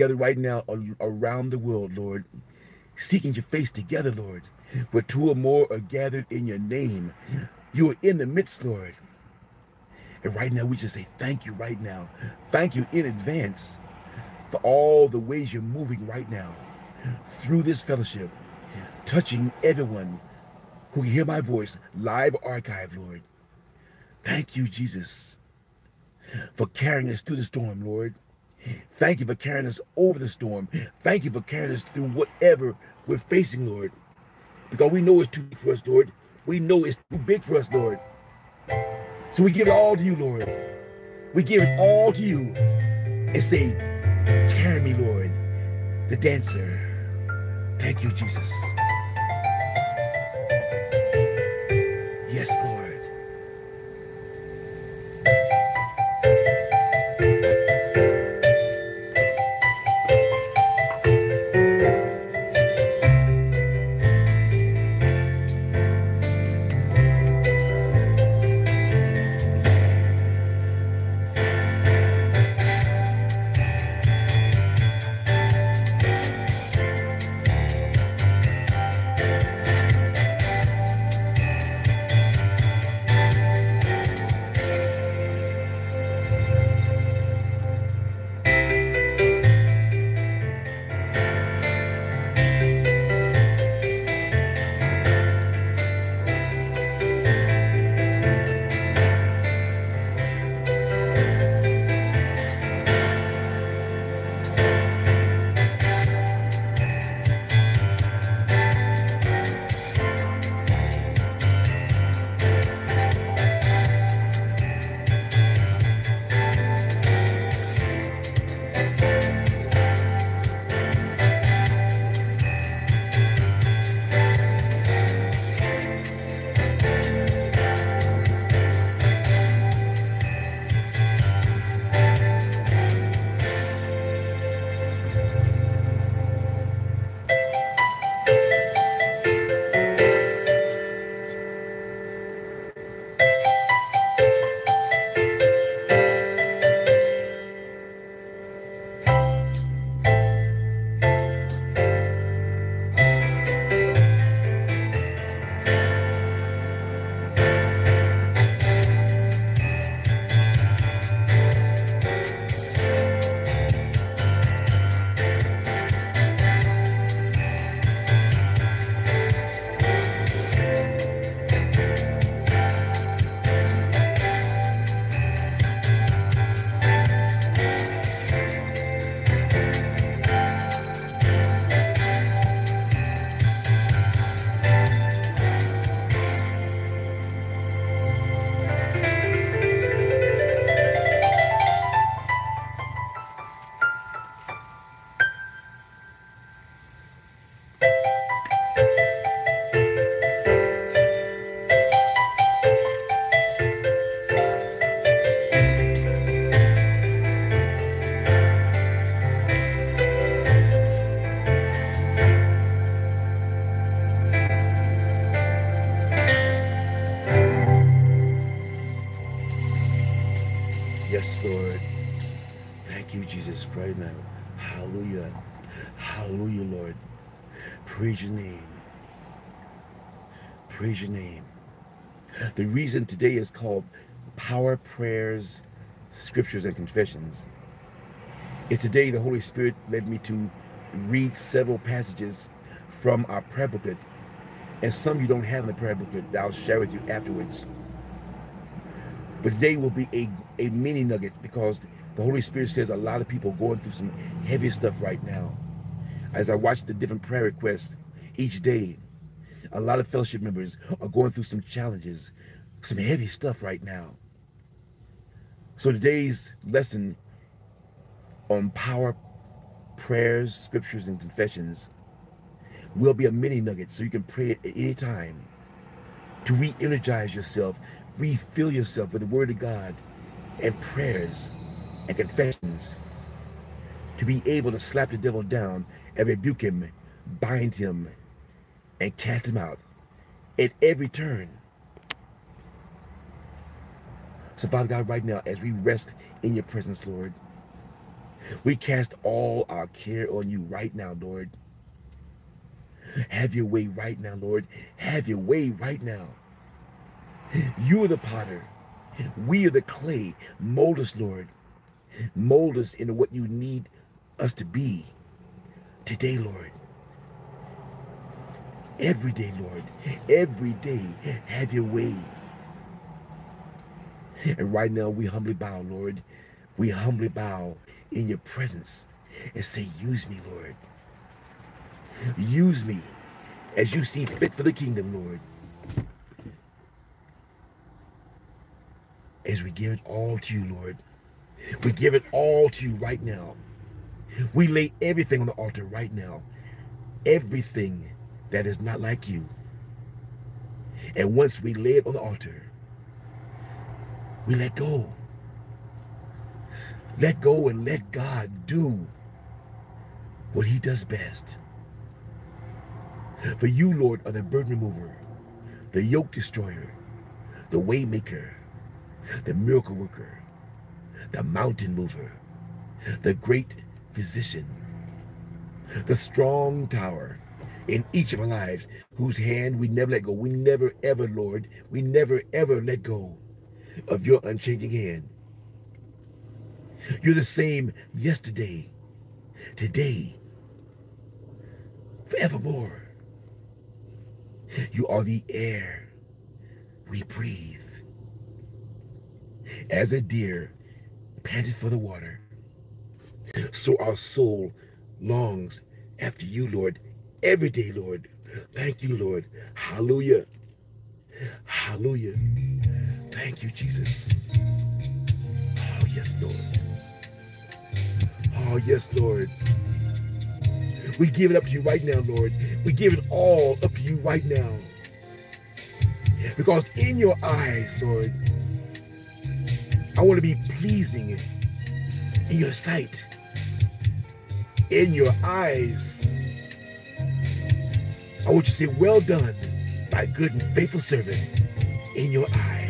together right now around the world, Lord, seeking your face together, Lord. Where two or more are gathered in your name, you are in the midst, Lord. And right now, we just say thank you right now. Thank you in advance for all the ways you're moving right now through this fellowship, touching everyone who can hear my voice live archive, Lord. Thank you, Jesus, for carrying us through the storm, Lord. Thank you for carrying us over the storm. Thank you for carrying us through whatever we're facing, Lord. Because we know it's too big for us, Lord. We know it's too big for us, Lord. So we give it all to you, Lord. We give it all to you and say, Carry me, Lord, the dancer. Thank you, Jesus. Yes, Lord. Praise your name. Praise your name. The reason today is called Power Prayers, Scriptures, and Confessions is today the Holy Spirit led me to read several passages from our prayer booklet, and some you don't have in the prayer booklet that I'll share with you afterwards. But today will be a, a mini nugget because the Holy Spirit says a lot of people going through some heavy stuff right now. As I watch the different prayer requests each day, a lot of fellowship members are going through some challenges, some heavy stuff right now. So today's lesson on power, prayers, scriptures, and confessions will be a mini nugget so you can pray at any time to re-energize yourself, refill yourself with the word of God and prayers and confessions to be able to slap the devil down and rebuke him, bind him, and cast him out at every turn. So, Father God, right now, as we rest in your presence, Lord, We cast all our care on you right now, Lord. Have your way right now, Lord. Have your way right now. You are the potter. We are the clay. Mold us, Lord. Mold us into what you need us to be today, Lord. Every day, Lord. Every day, have your way. And right now, we humbly bow, Lord. We humbly bow in your presence and say, Use me, Lord. Use me as you see fit for the kingdom, Lord. As we give it all to you, Lord. We give it all to you right now. We lay everything on the altar right now. Everything that is not like you. And once we lay it on the altar, we let go. Let go and let God do what he does best. For you, Lord, are the burden remover, the yoke destroyer, the way maker, the miracle worker, the mountain mover, the great physician, the strong tower in each of our lives, whose hand we never let go. We never ever, Lord, we never ever let go of your unchanging hand. You're the same yesterday, today, forevermore. You are the air we breathe. As a deer panted for the water, so our soul longs after you, Lord, every day, Lord. Thank you, Lord. Hallelujah. Hallelujah. Thank you, Jesus. Oh, yes, Lord. Oh, yes, Lord. We give it up to you right now, Lord. We give it all up to you right now. Because in your eyes, Lord, I want to be pleasing in your sight, in your eyes. I want you to say, Well done, my good and faithful servant, in your eyes.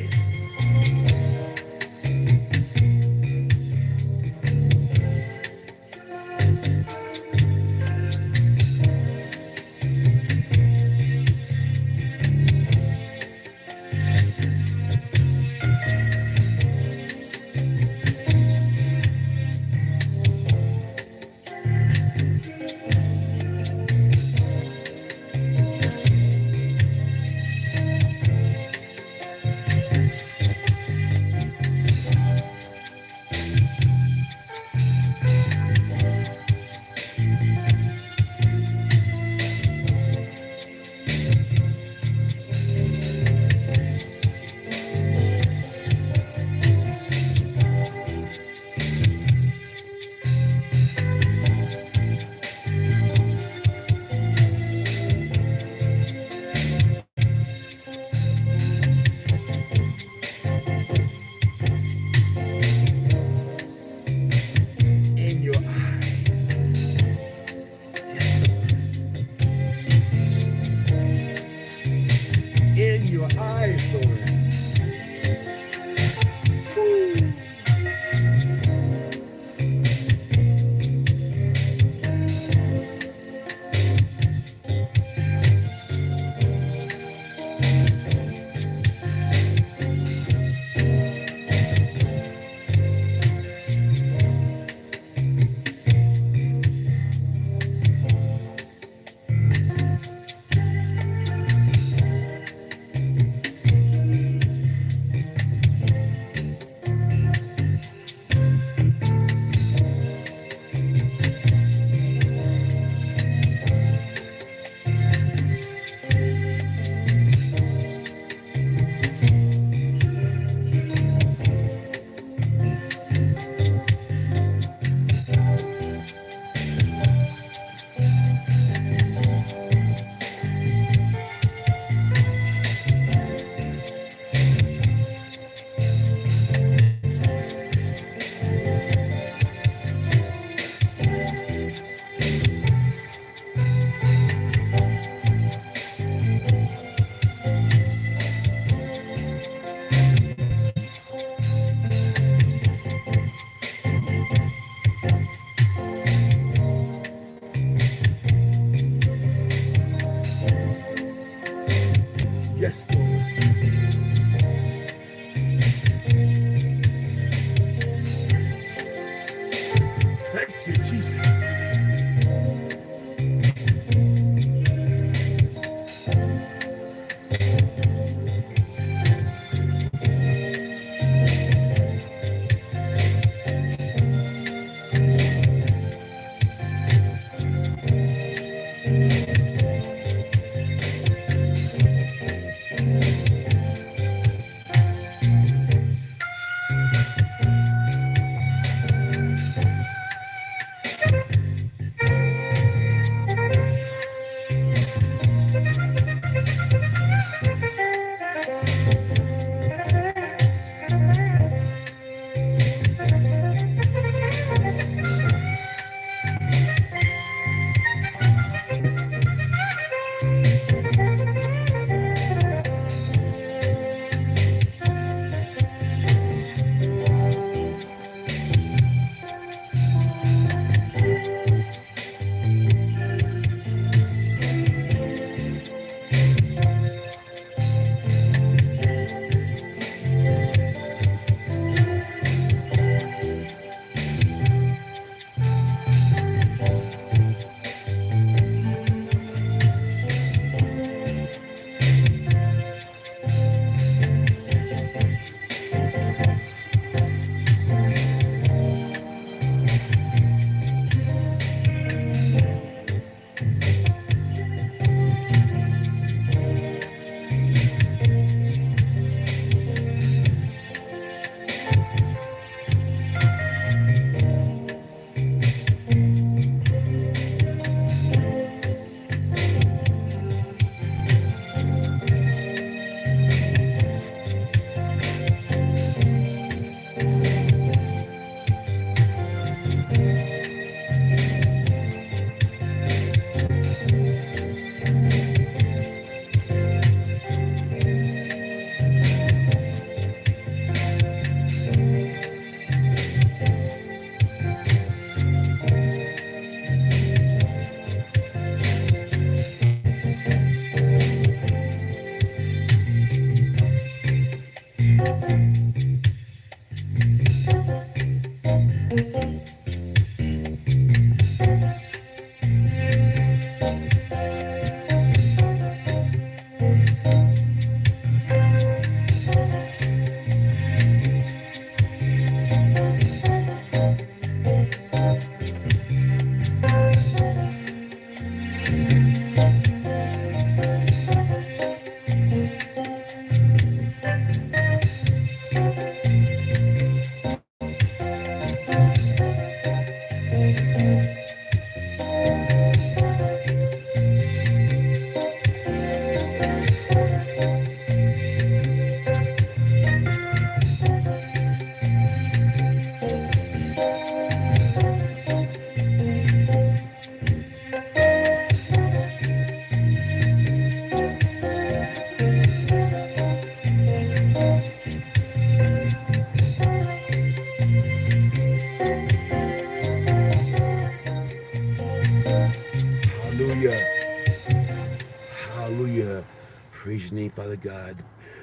Father God.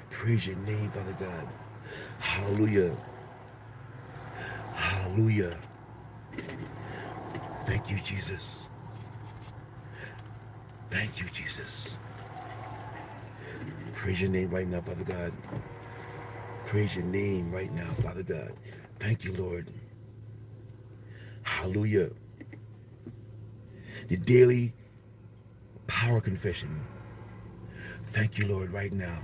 Praise your name, Father God. Hallelujah. Hallelujah. Thank you, Jesus. Thank you, Jesus. Praise your name right now, Father God. Praise your name right now, Father God. Thank you, Lord. Hallelujah. The daily power confession. Thank you, Lord, right now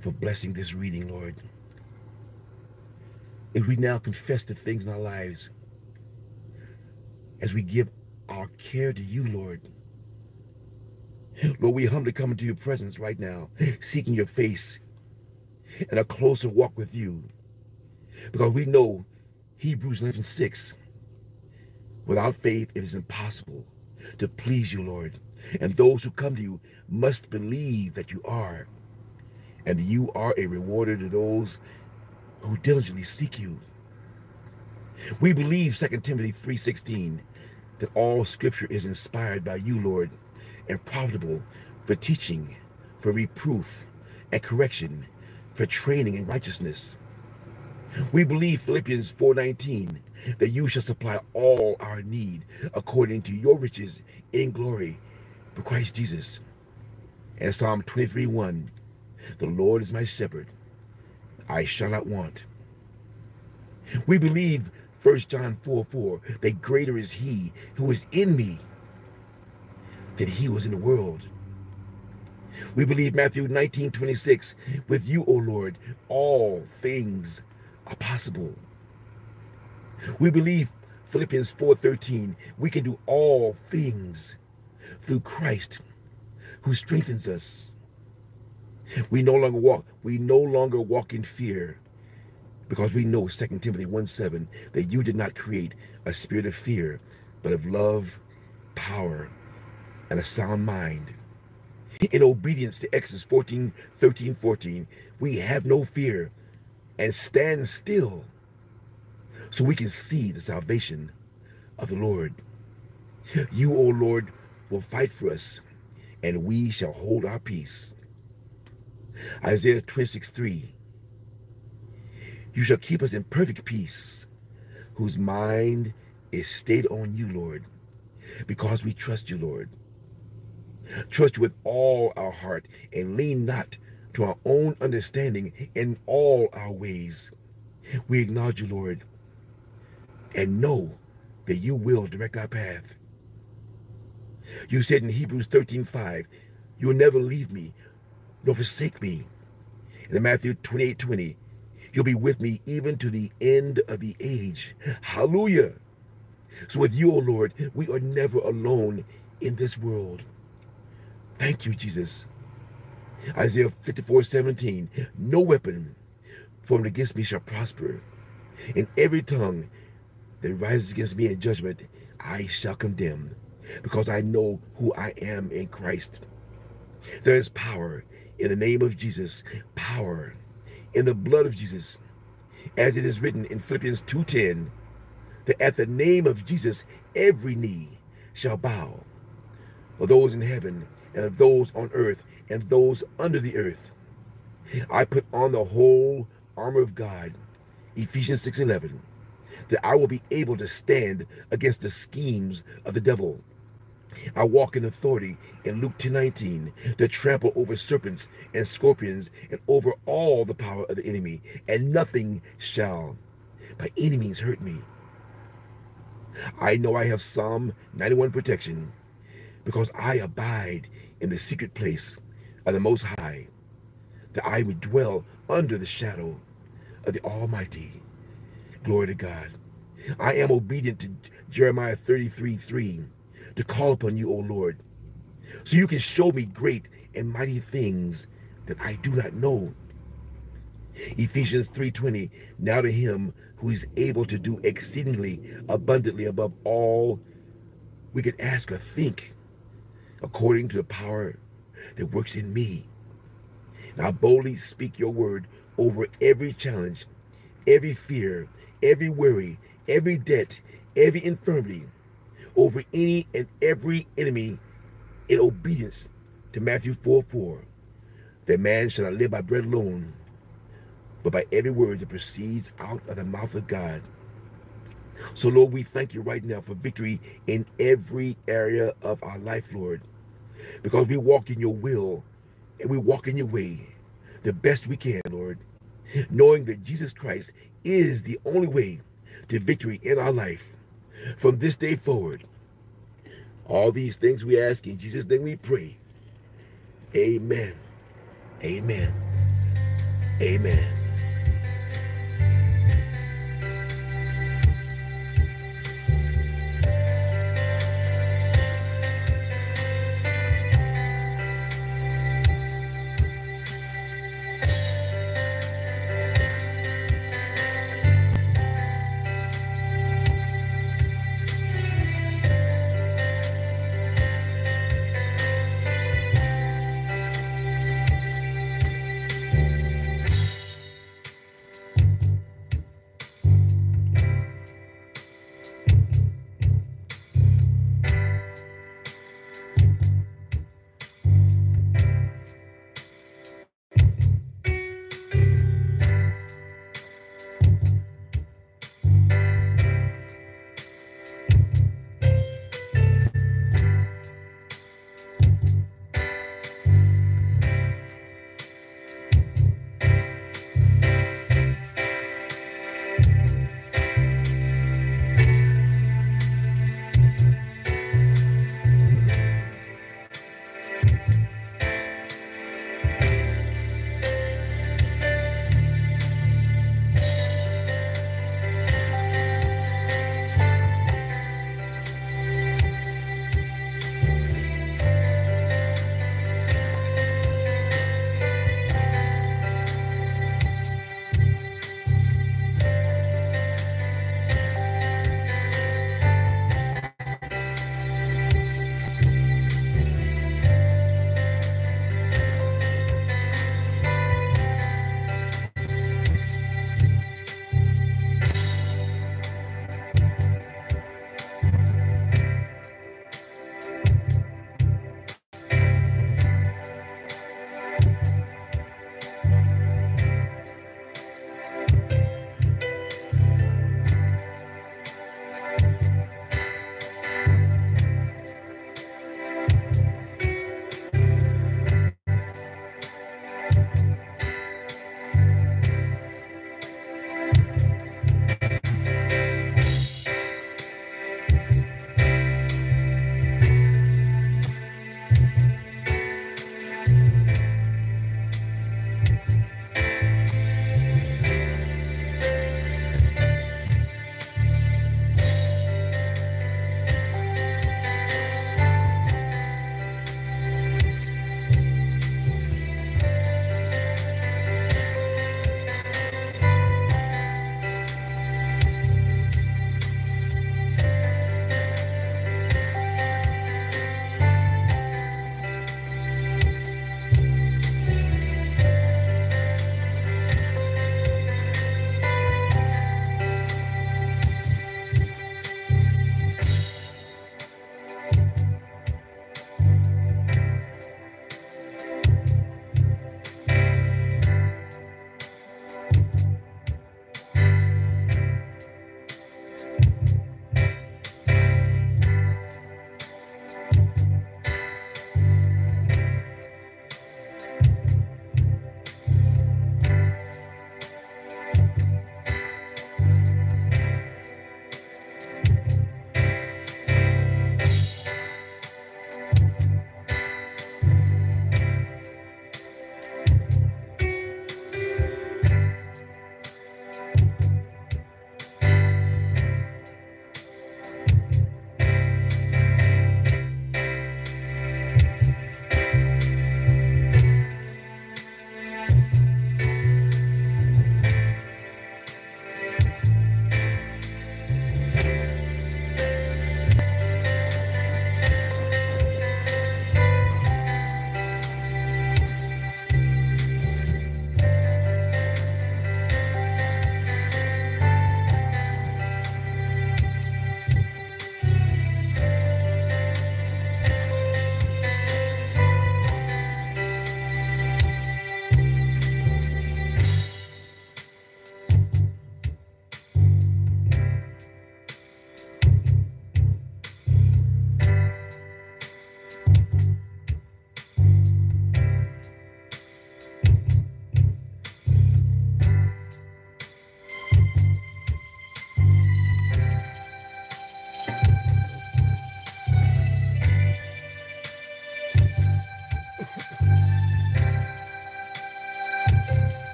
for blessing this reading, Lord. As we now confess the things in our lives, as we give our care to you, Lord. Lord, we humbly come into your presence right now, seeking your face and a closer walk with you. Because we know Hebrews 11 6, without faith, it is impossible to please you, Lord. And those who come to you must believe that you are, and you are a rewarder to those who diligently seek you. We believe 2 Timothy 3.16 that all scripture is inspired by you, Lord, and profitable for teaching, for reproof and correction, for training in righteousness. We believe Philippians 4:19 that you shall supply all our need according to your riches in glory for Christ Jesus. And Psalm 23:1 The Lord is my shepherd, I shall not want. We believe 1 John 4 4 that greater is he who is in me than he was in the world. We believe Matthew 19 26 with you, O Lord, all things are possible. We believe Philippians 4 13 we can do all things through Christ who strengthens us. We no longer walk, we no longer walk in fear because we know 2 Timothy 1 7 that you did not create a spirit of fear, but of love, power, and a sound mind. In obedience to Exodus 14 13 14, we have no fear and stand still so we can see the salvation of the Lord. You, O Lord, will fight for us, and we shall hold our peace. Isaiah 26 3 you shall keep us in perfect peace, whose mind is stayed on you, Lord, because we trust you, Lord. Trust with all our heart and lean not to our own understanding in all our ways. We acknowledge you, Lord, and know that you will direct our path. You said in Hebrews 13 5, you will never leave me nor forsake me. And in Matthew 28 20, You'll be with me even to the end of the age. Hallelujah. So with you, O oh Lord, we are never alone in this world. Thank you, Jesus. Isaiah 54, 17. No weapon formed against me shall prosper. In every tongue that rises against me in judgment, I shall condemn, because I know who I am in Christ. There is power in the name of Jesus, power in the blood of Jesus, as it is written in Philippians 2:10, that at the name of Jesus every knee shall bow, for those in heaven and of those on earth and those under the earth. I put on the whole armor of God, Ephesians 6:11, that I will be able to stand against the schemes of the devil. I walk in authority in Luke 10 19 to trample over serpents and scorpions and over all the power of the enemy, and nothing shall by any means hurt me. I know I have Psalm 91 protection because I abide in the secret place of the Most High, that I would dwell under the shadow of the Almighty. Glory to God. I am obedient to Jeremiah 33 3 to call upon you, O Lord, so you can show me great and mighty things that I do not know. Ephesians 3:20 Now to him who is able to do exceedingly abundantly above all we could ask or think according to the power that works in me. Now boldly speak your word over every challenge, every fear, every worry, every debt, every infirmity, over any and every enemy in obedience to Matthew 4 4. That man shall not live by bread alone, but by every word that proceeds out of the mouth of God. So, Lord, we thank you right now for victory in every area of our life, Lord, because we walk in your will and we walk in your way the best we can, Lord, knowing that Jesus Christ is the only way to victory in our life from this day forward. All these things we ask in Jesus' name we pray. Amen. Amen. Amen.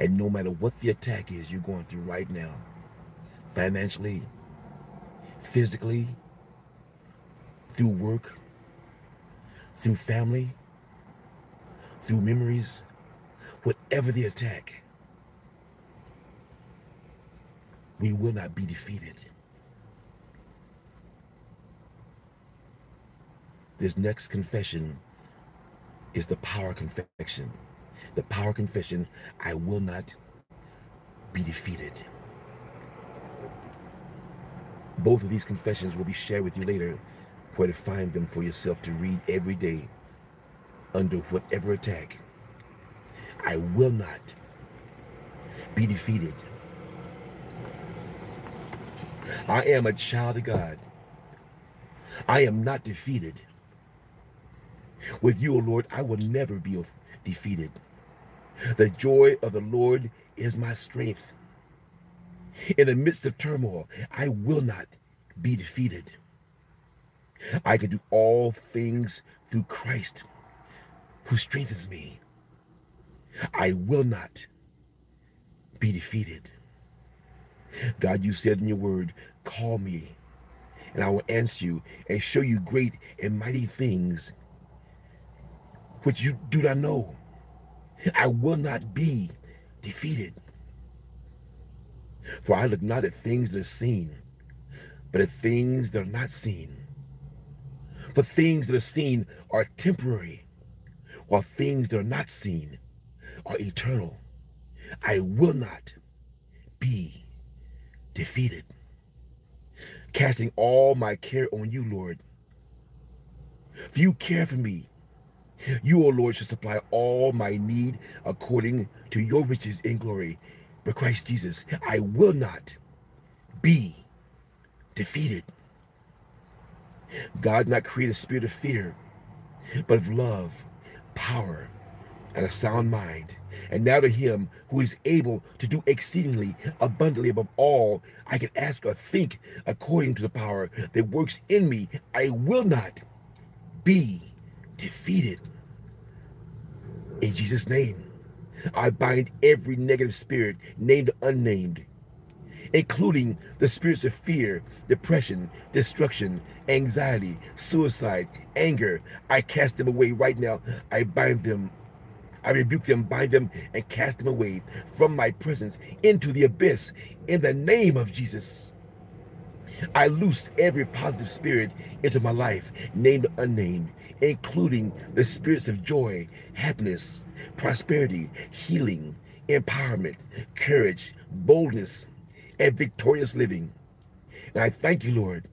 And no matter what the attack is you're going through right now, financially, physically, through work, through family, through memories, whatever the attack, we will not be defeated. This next confession is the power confession. The power confession I will not be defeated. Both of these confessions will be shared with you later, where to find them for yourself to read every day under whatever attack. I will not be defeated. I am a child of God. I am not defeated. With you, O Lord, I will never be defeated. The joy of the Lord is my strength. In the midst of turmoil, I will not be defeated. I can do all things through Christ who strengthens me. I will not be defeated. God, you said in your word, call me and I will answer you and show you great and mighty things which you do not know. I will not be defeated. For I look not at things that are seen, but at things that are not seen. For things that are seen are temporary, while things that are not seen are eternal. I will not be defeated. Casting all my care on you, Lord. For you care for me you, O Lord, shall supply all my need according to your riches in glory. But Christ Jesus, I will not be defeated. God not create a spirit of fear, but of love, power, and a sound mind. And now to him who is able to do exceedingly abundantly above all I can ask or think according to the power that works in me, I will not be defeated. In Jesus' name, I bind every negative spirit, named or unnamed, including the spirits of fear, depression, destruction, anxiety, suicide, anger. I cast them away right now. I bind them. I rebuke them, bind them, and cast them away from my presence into the abyss in the name of Jesus. I loose every positive spirit into my life, named or unnamed, including the spirits of joy, happiness, prosperity, healing, empowerment, courage, boldness, and victorious living. And I thank you, Lord,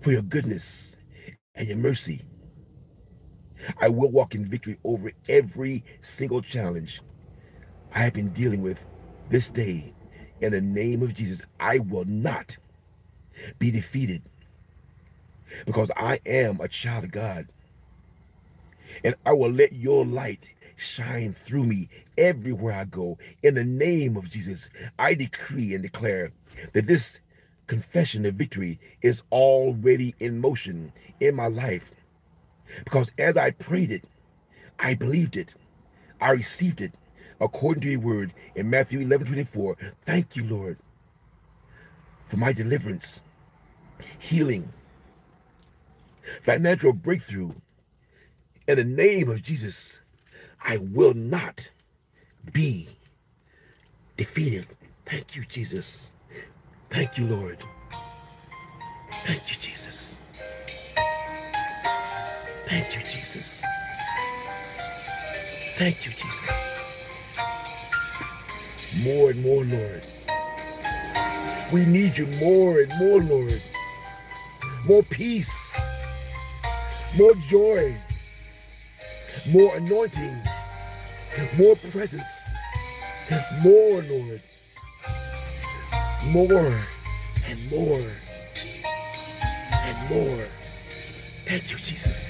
for your goodness and your mercy. I will walk in victory over every single challenge I have been dealing with this day. In the name of Jesus, I will not be defeated because I am a child of God. And I will let your light shine through me everywhere I go. In the name of Jesus, I decree and declare that this confession of victory is already in motion in my life. Because as I prayed it, I believed it, I received it according to your word in Matthew 11 24. Thank you, Lord, for my deliverance healing, financial breakthrough. In the name of Jesus, I will not be defeated. Thank you, Jesus. Thank you, Lord. Thank you, Jesus. Thank you, Jesus. Thank you, Jesus. More and more, Lord. We need you more and more, Lord more peace, more joy, more anointing, more presence, more, Lord, more and more and more. Thank you, Jesus.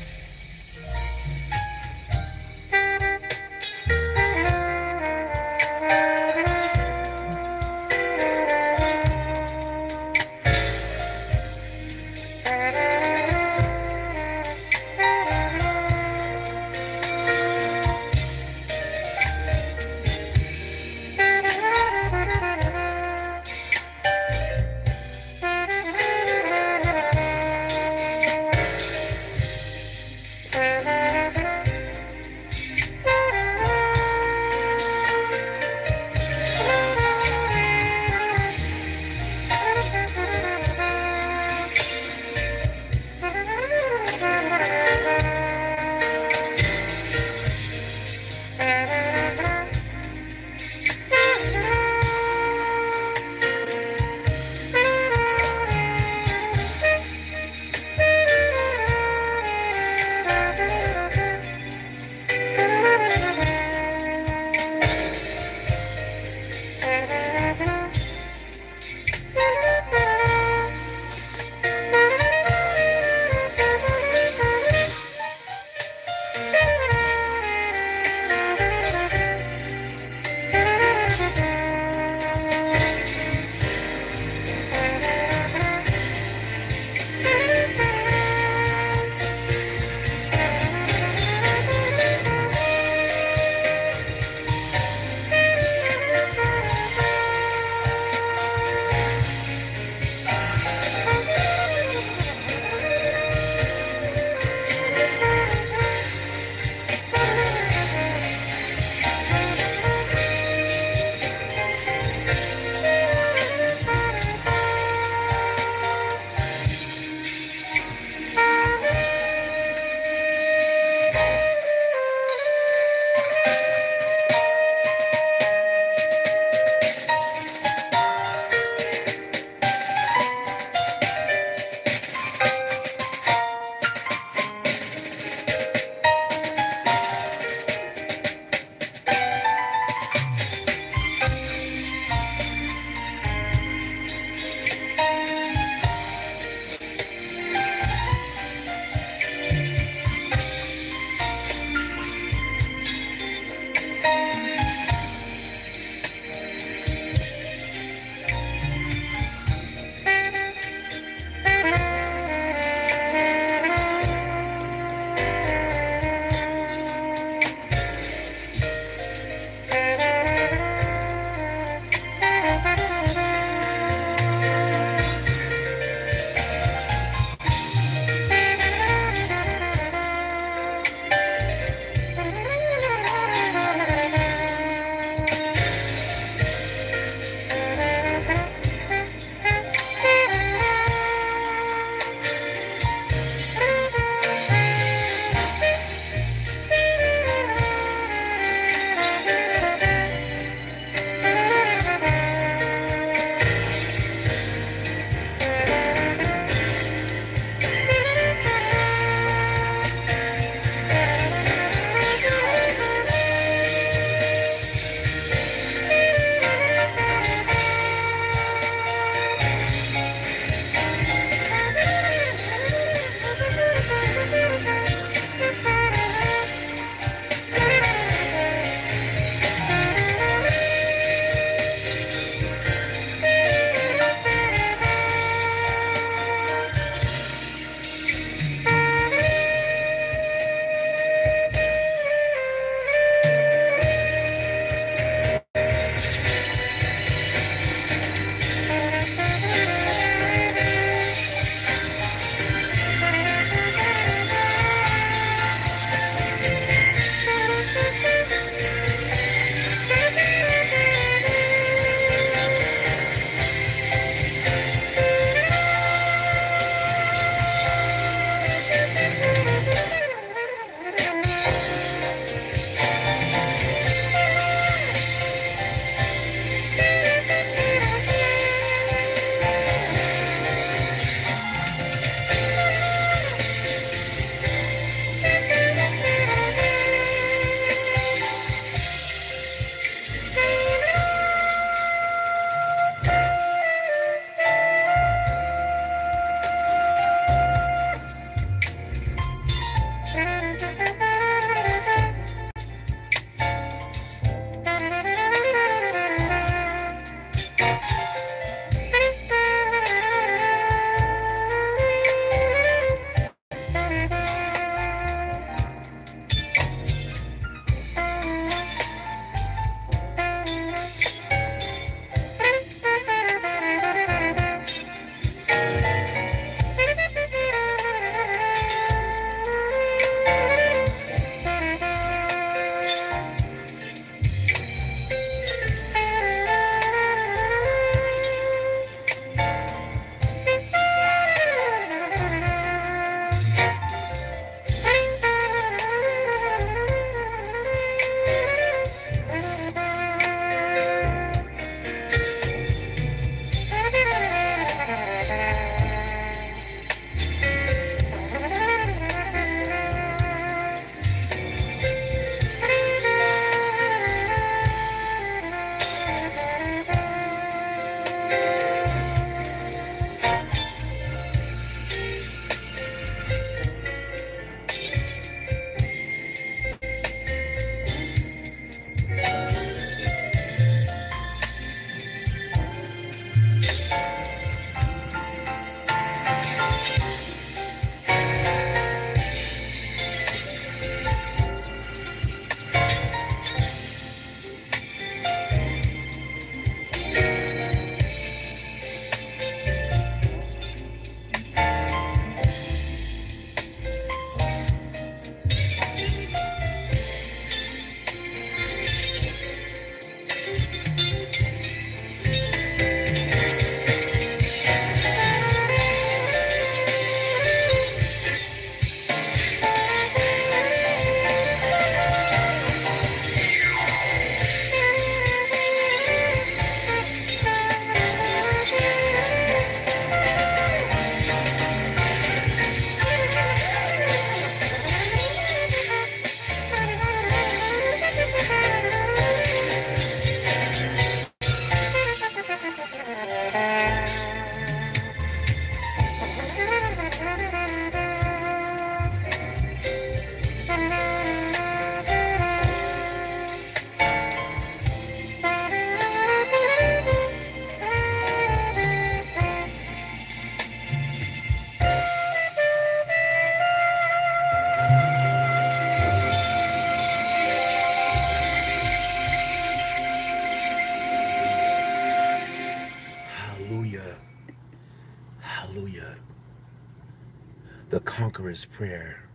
Prayer.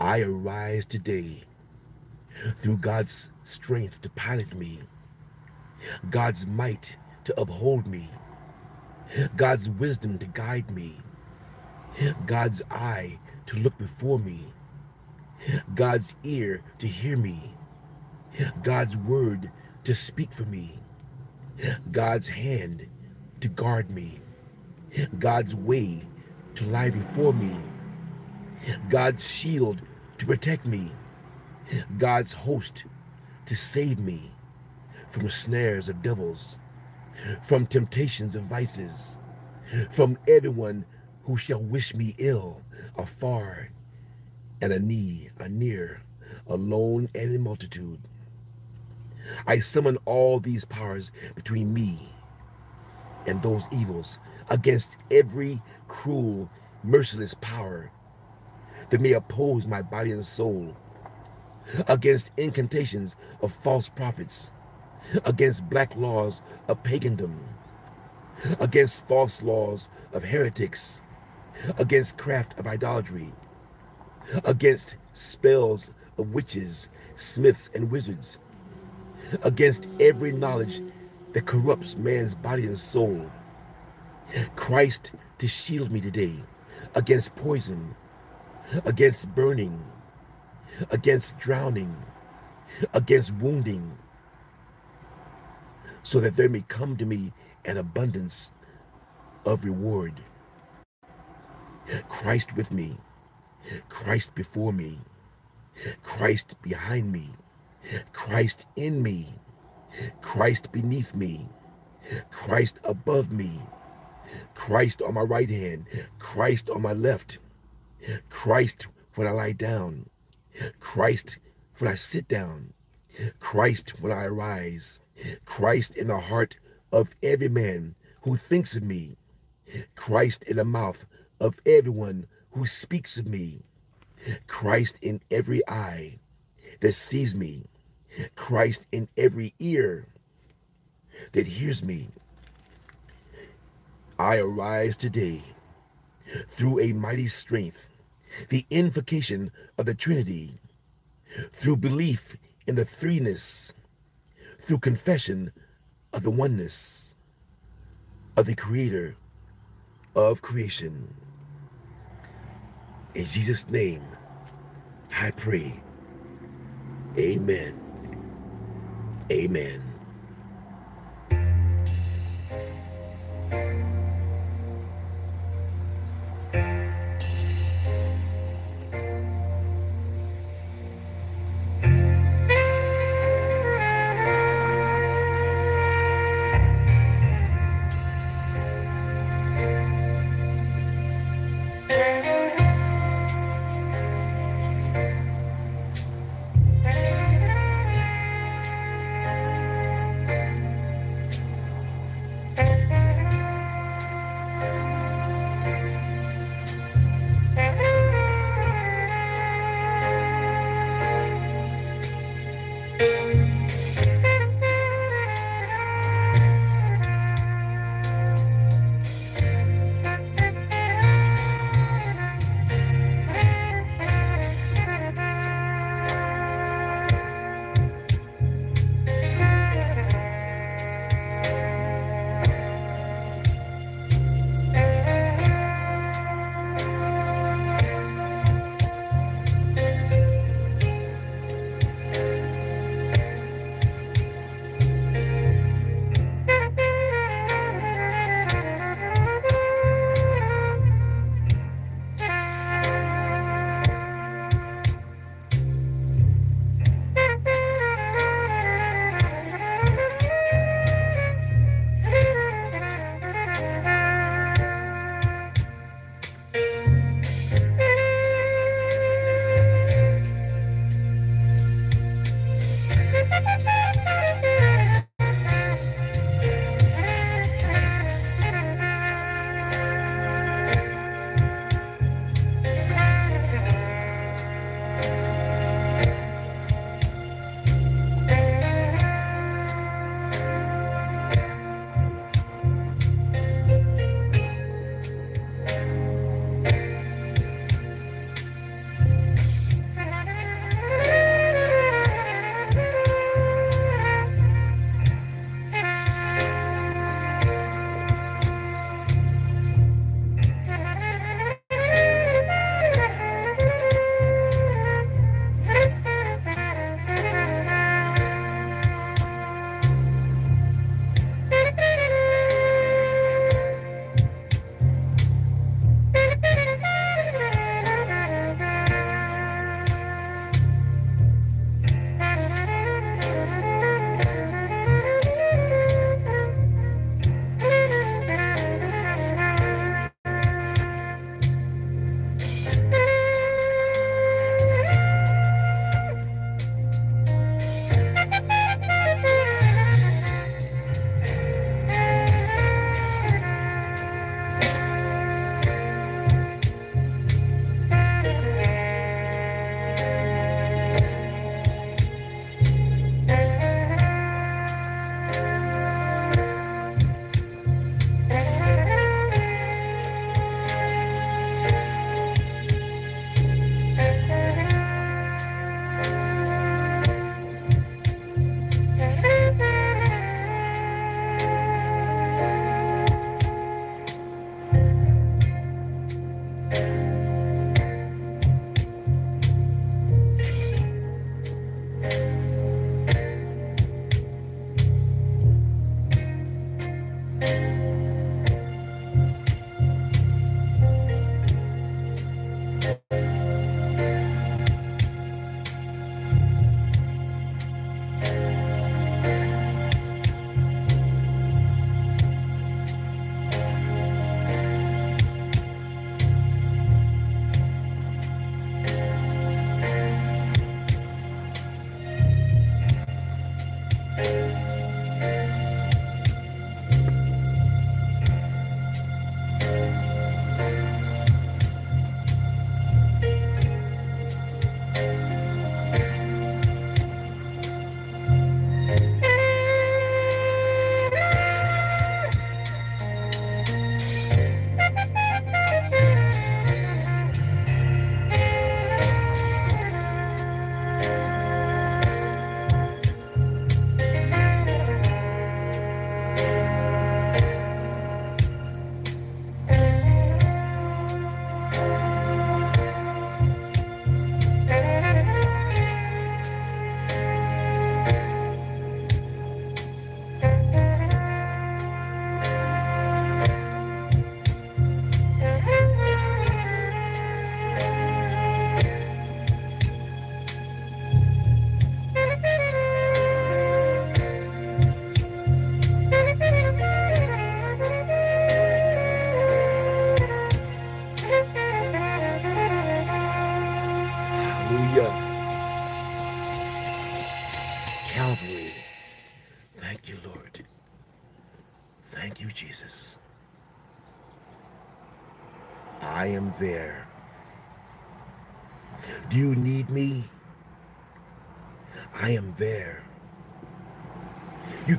I arise today. Through God's strength to pilot me, God's might to uphold me, God's wisdom to guide me, God's eye to look before me, God's ear to hear me, God's word to speak for me, God's hand to guard me, God's way to lie before me, God's shield to protect me, God's host to save me from snares of devils, from temptations of vices, from everyone who shall wish me ill, afar and a knee, a near, alone and in multitude. I summon all these powers between me and those evils against every cruel, merciless power that may oppose my body and soul, against incantations of false prophets, against black laws of pagandom, against false laws of heretics, against craft of idolatry, against spells of witches, smiths, and wizards, against every knowledge that corrupts man's body and soul. Christ to shield me today against poison, against burning, against drowning, against wounding, so that there may come to me an abundance of reward. Christ with me, Christ before me, Christ behind me, Christ in me, Christ beneath me, Christ above me, Christ on my right hand, Christ on my left, Christ when I lie down, Christ when I sit down, Christ when I arise, Christ in the heart of every man who thinks of me, Christ in the mouth of everyone who speaks of me, Christ in every eye that sees me, Christ in every ear that hears me. I arise today through a mighty strength, the invocation of the Trinity, through belief in the threeness, through confession of the oneness of the Creator of creation. In Jesus' name, I pray. Amen. Amen.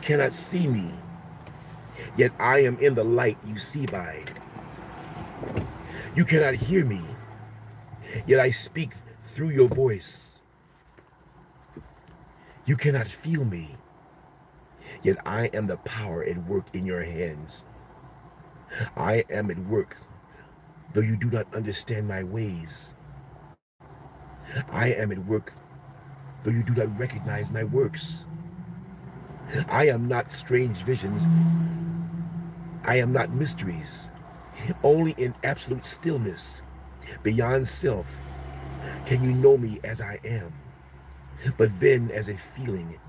Cannot see me, yet I am in the light you see by. You cannot hear me, yet I speak through your voice. You cannot feel me, yet I am the power at work in your hands. I am at work, though you do not understand my ways. I am at work, though you do not recognize my works. I am not strange visions. I am not mysteries. Only in absolute stillness, beyond self, can you know me as I am, but then as a feeling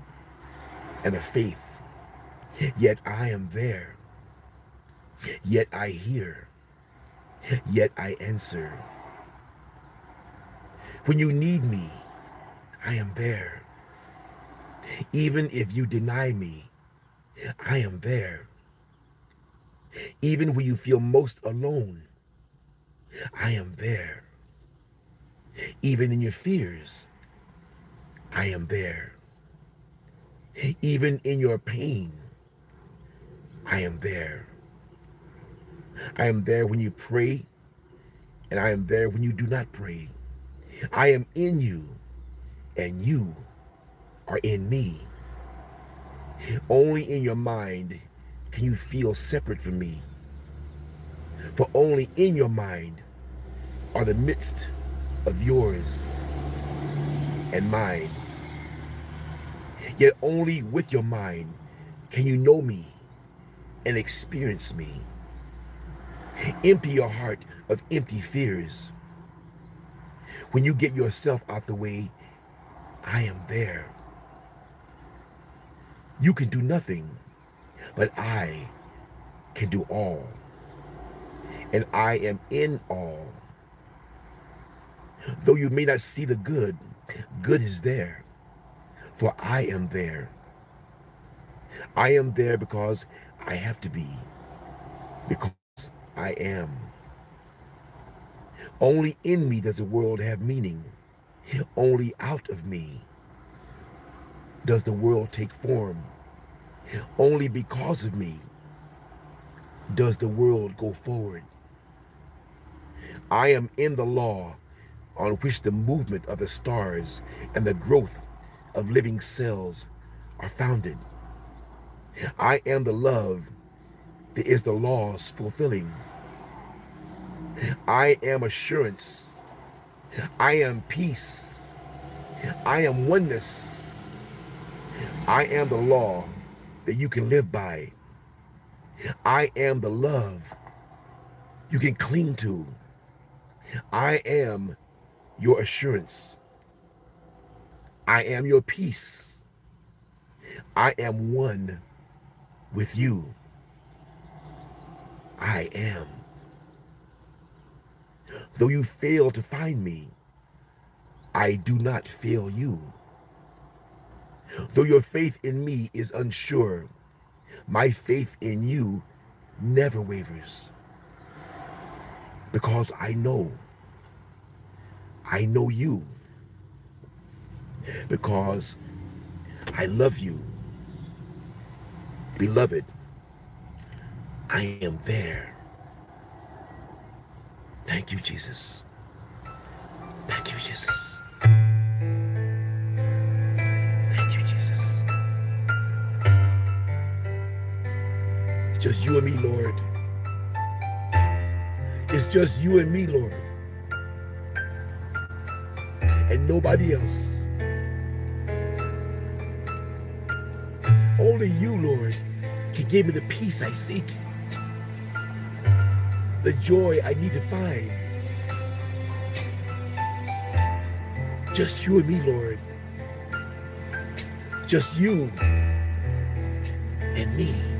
and a faith. Yet I am there. Yet I hear. Yet I answer. When you need me, I am there. Even if you deny me, I am there. Even when you feel most alone, I am there. Even in your fears, I am there. Even in your pain, I am there. I am there when you pray, and I am there when you do not pray. I am in you, and you are in me. Only in your mind can you feel separate from me. For only in your mind are the midst of yours and mine. Yet only with your mind can you know me and experience me. Empty your heart of empty fears. When you get yourself out the way, I am there. You can do nothing, but I can do all. And I am in all. Though you may not see the good, good is there, for I am there. I am there because I have to be, because I am. Only in me does the world have meaning. Only out of me does the world take form. Only because of me does the world go forward. I am in the law on which the movement of the stars and the growth of living cells are founded. I am the love that is the law's fulfilling. I am assurance. I am peace. I am oneness. I am the law that you can live by. I am the love you can cling to. I am your assurance. I am your peace. I am one with you. I am. Though you fail to find me, I do not fail you. Though your faith in me is unsure, my faith in you never wavers. Because I know, I know you. Because I love you. Beloved, I am there. Thank you, Jesus. Thank you, Jesus. Just you and me, Lord. It's just you and me, Lord. And nobody else. Only you, Lord, can give me the peace I seek, the joy I need to find. Just you and me, Lord. Just you and me.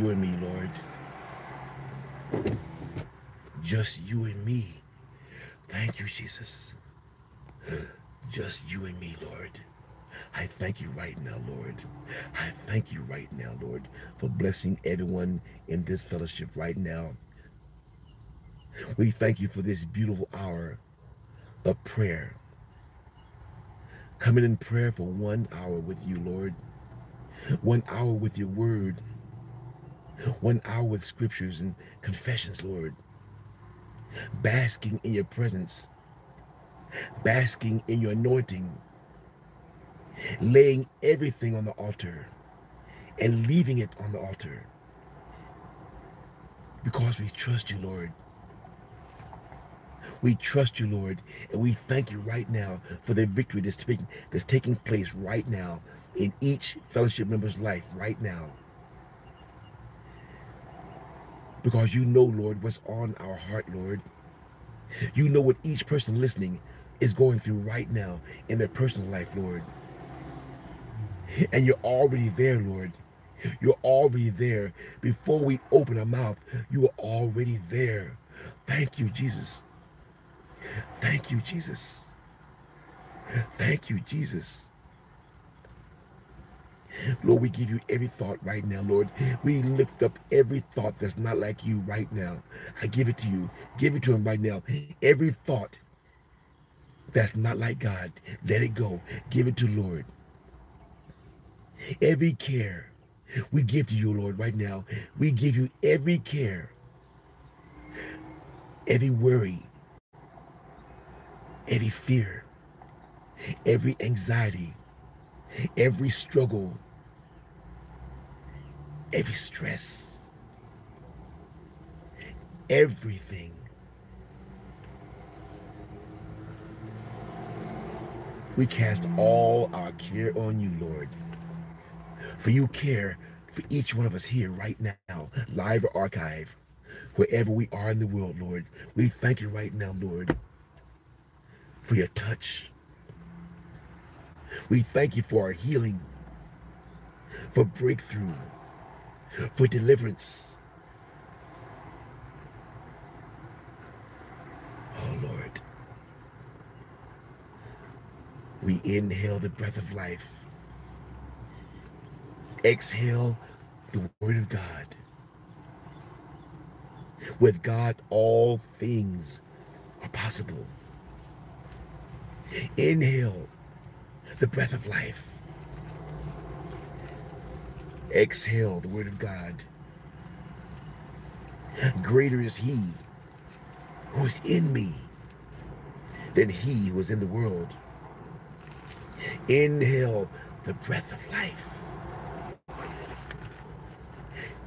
You and me, Lord. Just you and me. Thank you, Jesus. Just you and me, Lord. I thank you right now, Lord. I thank you right now, Lord, for blessing everyone in this fellowship right now. We thank you for this beautiful hour of prayer. Coming in prayer for one hour with you, Lord. One hour with your word one hour with scriptures and confessions, Lord. Basking in your presence, basking in your anointing, laying everything on the altar and leaving it on the altar because we trust you, Lord. We trust you, Lord, and we thank you right now for the victory that's taking, that's taking place right now in each fellowship member's life right now because you know, Lord, what's on our heart, Lord. You know what each person listening is going through right now in their personal life, Lord. And you're already there, Lord. You're already there. Before we open our mouth, you are already there. Thank you, Jesus. Thank you, Jesus. Thank you, Jesus. Lord, we give you every thought right now, Lord. We lift up every thought that's not like you right now. I give it to you. Give it to him right now. Every thought that's not like God, let it go. Give it to Lord. Every care we give to you, Lord, right now. We give you every care, every worry, every fear, every anxiety, every struggle, every stress, everything. We cast all our care on you, Lord. For you care for each one of us here right now, live or archive, wherever we are in the world, Lord. We thank you right now, Lord, for your touch. We thank you for our healing, for breakthrough, for deliverance. Oh, Lord. We inhale the breath of life. Exhale the word of God. With God, all things are possible. Inhale the breath of life. Exhale the word of God. Greater is he who is in me than he who is in the world. Inhale the breath of life.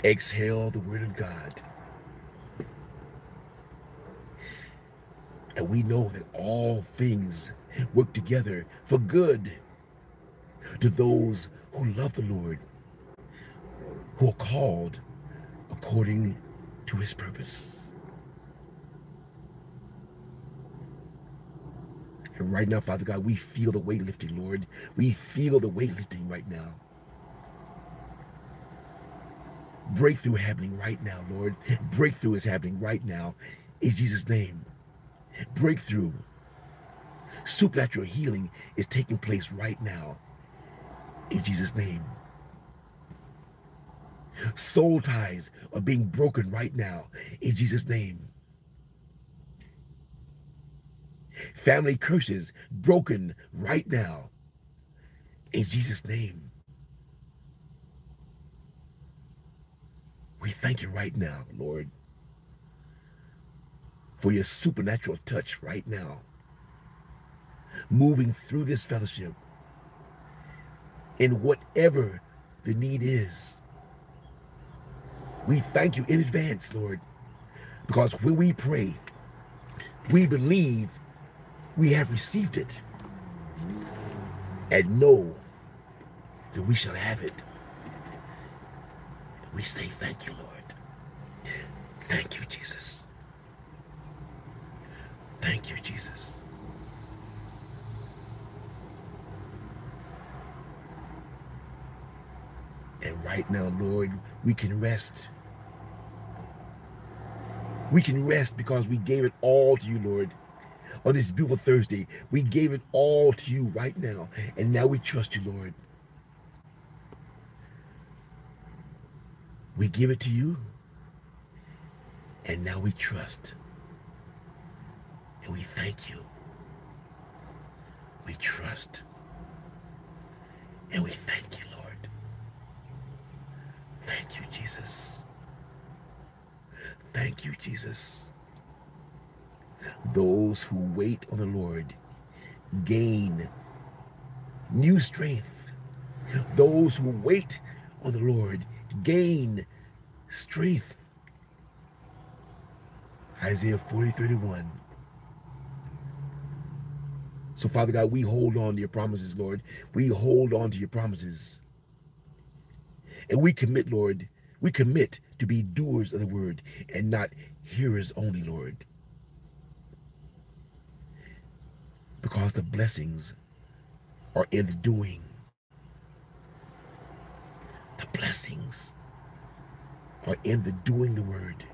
Exhale the word of God. And we know that all things work together for good to those who love the Lord, who are called according to his purpose. And right now, Father God, we feel the weight lifting, Lord. We feel the weight lifting right now. Breakthrough happening right now, Lord. Breakthrough is happening right now in Jesus' name. Breakthrough. Supernatural healing is taking place right now in Jesus' name. Soul ties are being broken right now in Jesus' name. Family curses broken right now in Jesus' name. We thank you right now, Lord, for your supernatural touch right now, moving through this fellowship in whatever the need is. We thank you in advance, Lord, because when we pray, we believe we have received it and know that we shall have it. We say thank you, Lord. Thank you, Jesus. Thank you, Jesus. And right now, Lord, we can rest. We can rest because we gave it all to you, Lord on this beautiful Thursday. We gave it all to you right now. And now we trust you, Lord. We give it to you. And now we trust. And we thank you. We trust. And we thank you. Thank you, Jesus. Thank you, Jesus. Those who wait on the Lord gain new strength. Those who wait on the Lord gain strength. Isaiah 40, 31. So, Father God, we hold on to your promises, Lord. We hold on to your promises. And we commit, Lord, we commit to be doers of the word and not hearers only, Lord. because the blessings are in the doing. The blessings are in the doing the word.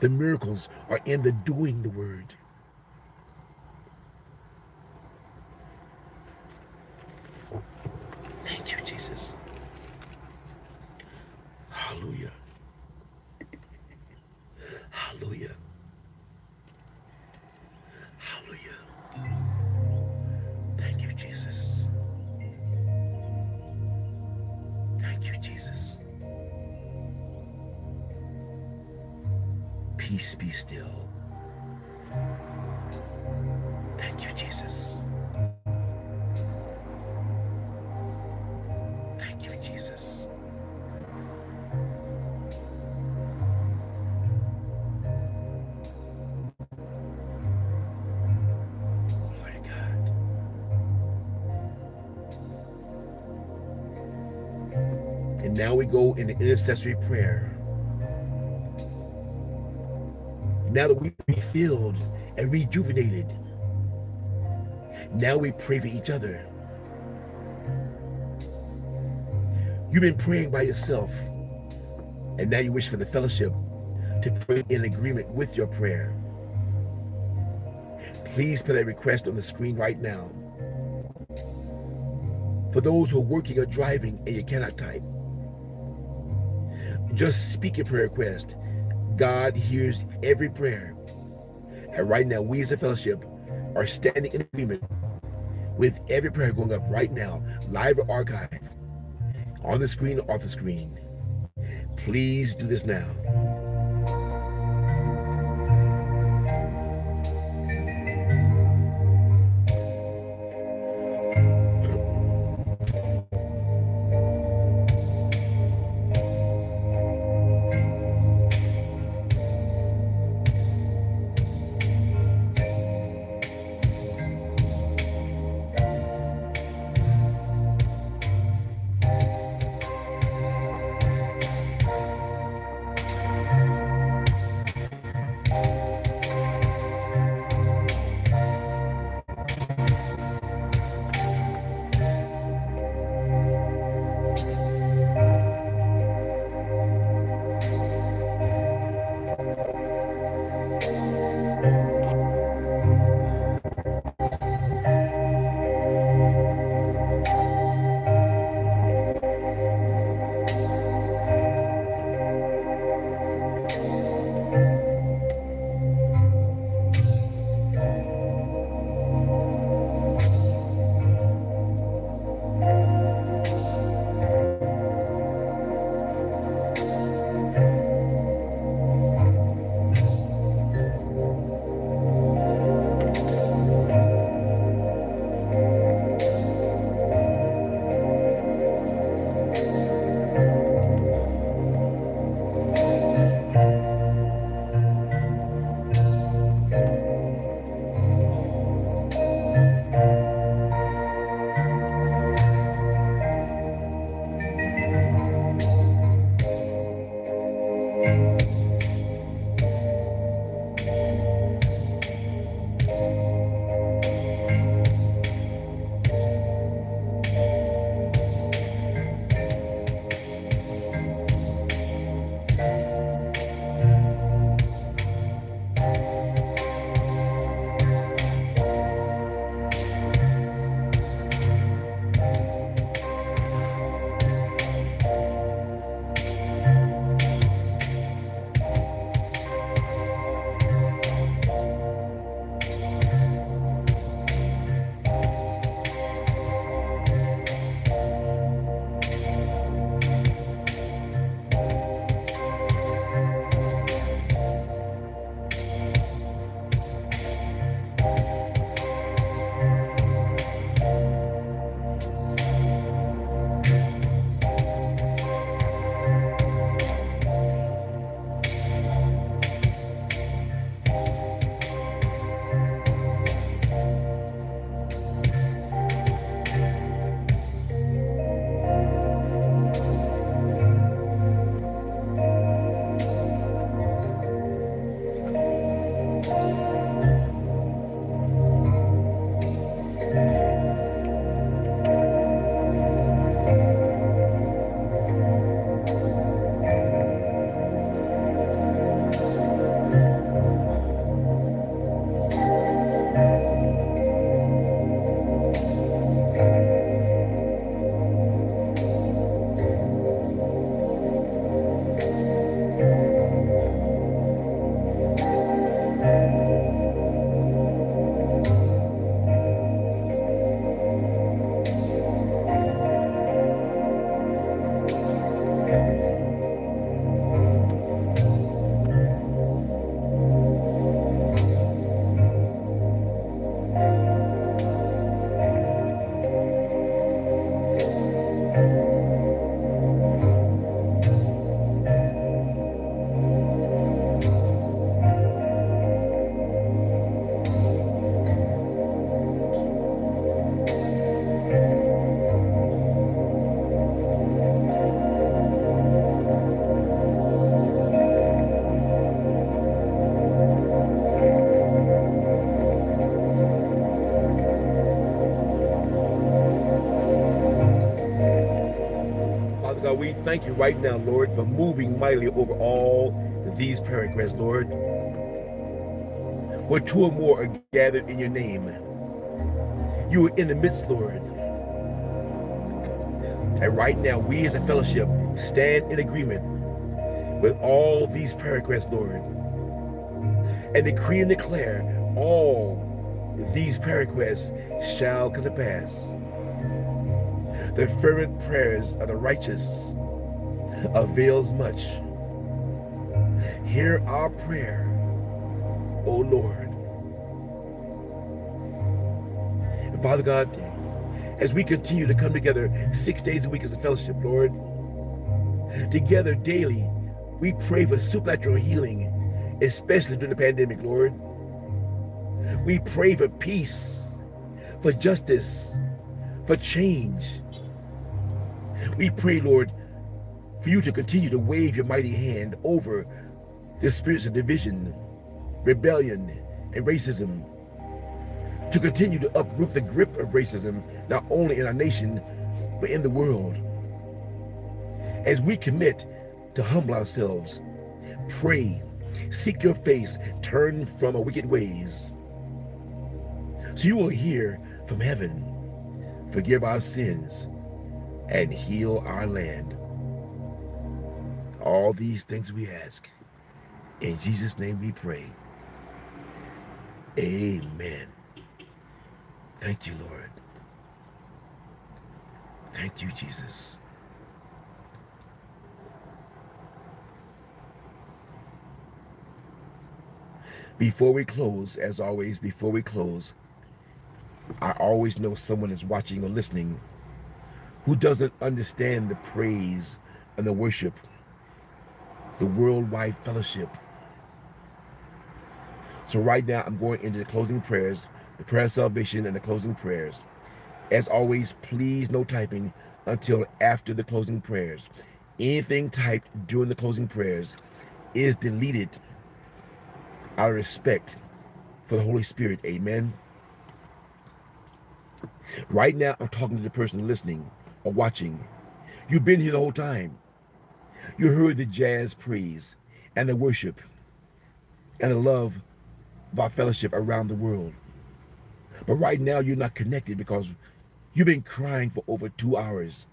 The miracles are in the doing the word. Thank you, Jesus. Hallelujah. Hallelujah. Hallelujah. Thank you, Jesus. Thank you, Jesus. Peace be still. Thank you, Jesus. And in the intercessory prayer. Now that we've been filled and rejuvenated, now we pray for each other. You've been praying by yourself, and now you wish for the fellowship to pray in agreement with your prayer. Please put a request on the screen right now. For those who are working or driving and you cannot type, just speak a prayer request. God hears every prayer. And right now, we as a fellowship are standing in agreement with every prayer going up right now, live or archive, on the screen off the screen. Please do this now. Thank you right now, Lord, for moving mightily over all these requests, Lord. Where two or more are gathered in your name, you are in the midst, Lord. And right now, we as a fellowship stand in agreement with all these requests, Lord, and decree and declare all these requests shall come to pass. The fervent prayers of the righteous avails much. Hear our prayer, O Lord. And Father God, as we continue to come together six days a week as a fellowship, Lord, together daily, we pray for supernatural healing, especially during the pandemic, Lord. We pray for peace, for justice, for change. We pray, Lord, for you to continue to wave your mighty hand over the spirits of division, rebellion, and racism. To continue to uproot the grip of racism, not only in our nation, but in the world. As we commit to humble ourselves, pray, seek your face, turn from our wicked ways. So you will hear from heaven, forgive our sins, and heal our land. All these things we ask. In Jesus' name we pray. Amen. Thank you, Lord. Thank you, Jesus. Before we close, as always, before we close, I always know someone is watching or listening who doesn't understand the praise and the worship, the worldwide fellowship. So right now, I'm going into the closing prayers, the prayer of salvation and the closing prayers. As always, please no typing until after the closing prayers. Anything typed during the closing prayers is deleted out of respect for the Holy Spirit. Amen. Right now, I'm talking to the person listening or watching. You've been here the whole time. You heard the jazz praise and the worship and the love of our fellowship around the world. But right now, you're not connected because you've been crying for over two hours.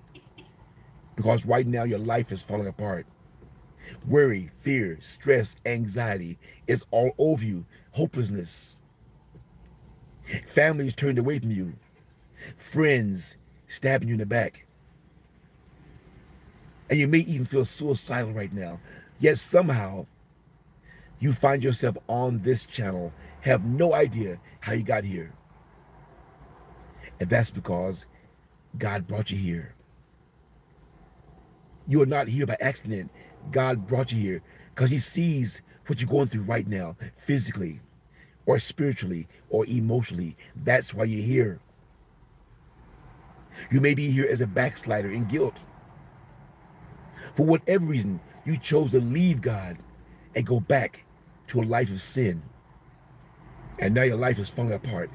Because right now, your life is falling apart. Worry, fear, stress, anxiety is all over you. Hopelessness. Families turned away from you friends stabbing you in the back. And you may even feel suicidal right now. Yet somehow you find yourself on this channel, have no idea how you got here. And that's because God brought you here. You are not here by accident. God brought you here because he sees what you're going through right now, physically or spiritually or emotionally. That's why you're here. You may be here as a backslider in guilt. For whatever reason, you chose to leave God and go back to a life of sin. And now your life is falling apart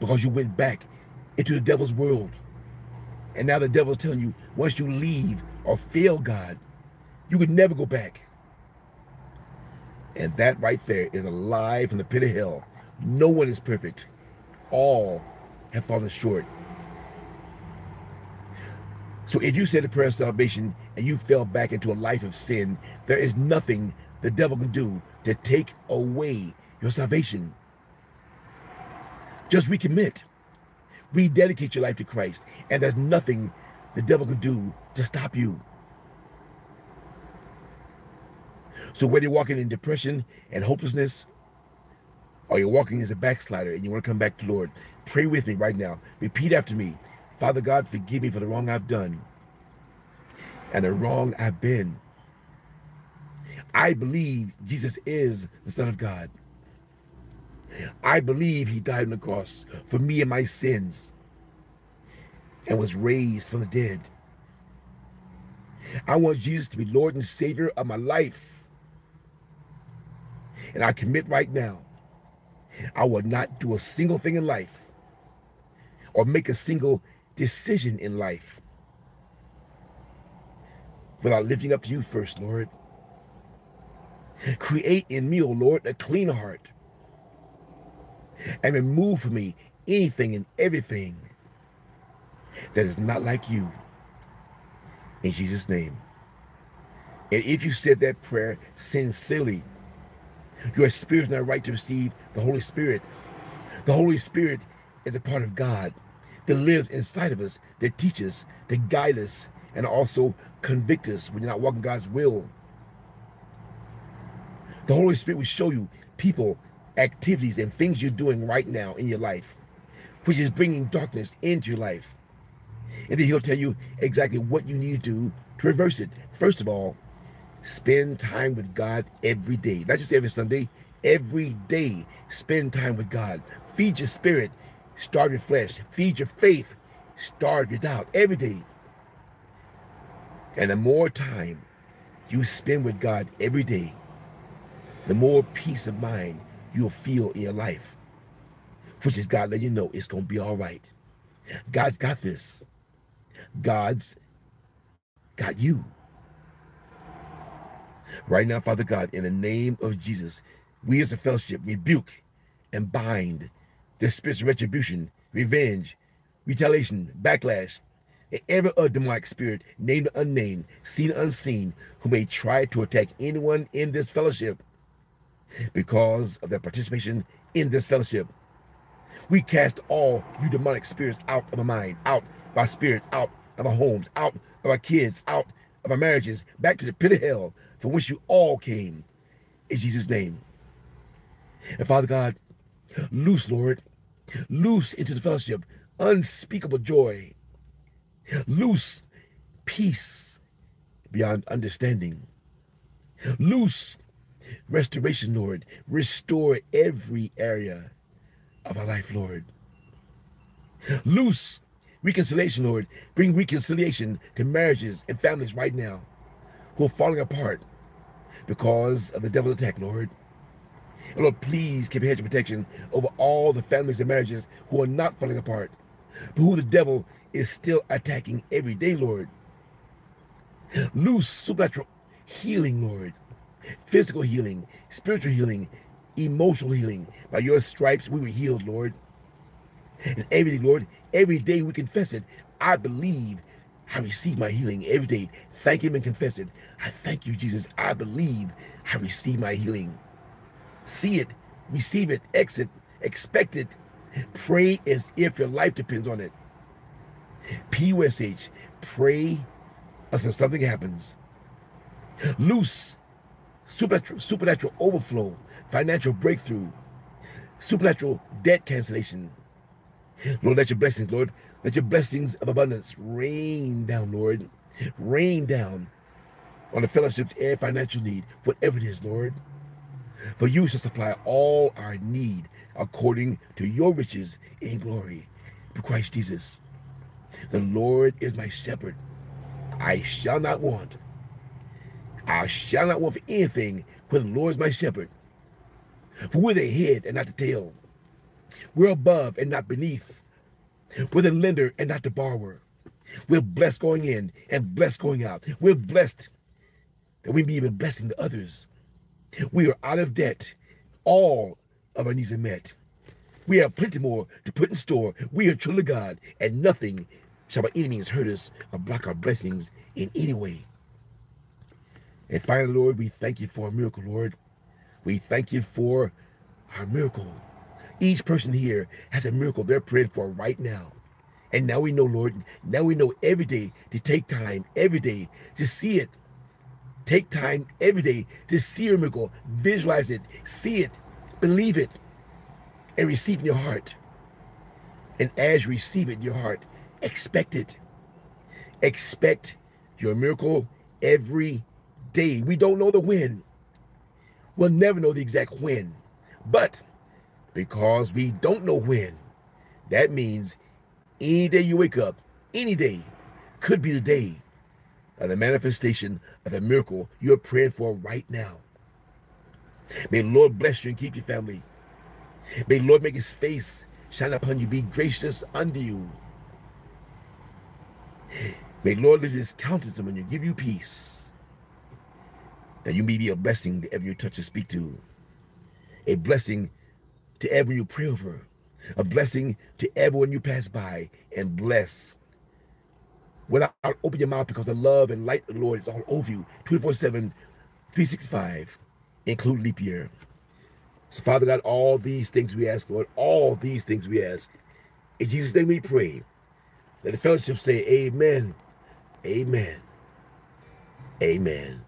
because you went back into the devil's world. And now the devil's telling you once you leave or fail God, you could never go back. And that right there is a lie from the pit of hell. No one is perfect. All have fallen short so if you said a prayer of salvation and you fell back into a life of sin, there is nothing the devil can do to take away your salvation. Just recommit. Rededicate your life to Christ. And there's nothing the devil can do to stop you. So whether you're walking in depression and hopelessness, or you're walking as a backslider and you want to come back to Lord, pray with me right now. Repeat after me. Father God, forgive me for the wrong I've done and the wrong I've been. I believe Jesus is the Son of God. I believe he died on the cross for me and my sins and was raised from the dead. I want Jesus to be Lord and Savior of my life. And I commit right now, I will not do a single thing in life or make a single decision in life without lifting up to you first, Lord. Create in me, O Lord, a clean heart and remove from me anything and everything that is not like you. In Jesus' name. And if you said that prayer sincerely, your spirit is not right to receive the Holy Spirit. The Holy Spirit is a part of God that lives inside of us, that teaches, that guides us, and also convict us when you're not walking God's will. The Holy Spirit will show you people, activities, and things you're doing right now in your life, which is bringing darkness into your life. And then he'll tell you exactly what you need to do to reverse it. First of all, spend time with God every day. Not just every Sunday, every day. Spend time with God. Feed your spirit, starve your flesh. Feed your faith, starve your doubt every day. And the more time you spend with God every day, the more peace of mind you'll feel in your life, which is God letting you know it's going to be all right. God's got this. God's got you. Right now, Father God, in the name of Jesus, we as a fellowship rebuke and bind the spirit's retribution, revenge, retaliation, backlash, every other demonic spirit, named unnamed, seen unseen, who may try to attack anyone in this fellowship because of their participation in this fellowship. We cast all you demonic spirits out of our mind, out of our spirit, out of our homes, out of our kids, out of our marriages, back to the pit of hell from which you all came. In Jesus' name. And Father God, loose, Lord, loose into the fellowship unspeakable joy, loose peace beyond understanding, loose restoration, Lord. Restore every area of our life, Lord. Loose reconciliation, Lord. Bring reconciliation to marriages and families right now who are falling apart because of the devil's attack, Lord. And Lord, please keep a hedge of protection over all the families and marriages who are not falling apart, but who the devil is still attacking every day, Lord. Loose supernatural healing, Lord physical healing, spiritual healing, emotional healing. By your stripes, we were healed, Lord. And every day, Lord, every day we confess it. I believe I receive my healing every day. Thank Him and confess it. I thank you, Jesus. I believe I receive my healing. See it, receive it, exit, expect it. Pray as if your life depends on it. PUSH, pray until something happens. Loose supernatural, supernatural overflow, financial breakthrough, supernatural debt cancellation. Lord, let your blessings, Lord, let your blessings of abundance rain down, Lord. Rain down on the fellowship's air financial need, whatever it is, Lord. For you shall supply all our need according to your riches in glory through Christ Jesus. The Lord is my shepherd. I shall not want. I shall not want for anything, for the Lord is my shepherd. For we're the head and not the tail. We're above and not beneath. We're the lender and not the borrower. We're blessed going in and blessed going out. We're blessed that we be even blessing to others. We are out of debt. All of our needs are met. We have plenty more to put in store. We are truly God, and nothing shall by any means hurt us or block our blessings in any way. And finally, Lord, we thank you for a miracle, Lord. We thank you for our miracle. Each person here has a miracle they're praying for right now. And now we know, Lord, now we know every day to take time, every day to see it. Take time every day to see your miracle, visualize it, see it, believe it, and receive in your heart. And as you receive it in your heart, expect it. Expect your miracle every day. We don't know the when. We'll never know the exact when. But because we don't know when, that means any day you wake up, any day could be the day of the manifestation of the miracle you're praying for right now. May Lord bless you and keep your family. May Lord make his face shine upon you, be gracious unto you. May Lord lift his countenance upon you, give you peace, that you may be a blessing to every you touch and speak to, a blessing to everyone you pray over, a blessing to everyone you pass by, and bless. Without open your mouth because the love and light of the Lord is all over you 24 7, 365, include leap year. So, Father God, all these things we ask, Lord, all these things we ask. In Jesus' name we pray. Let the fellowship say, Amen, Amen, Amen.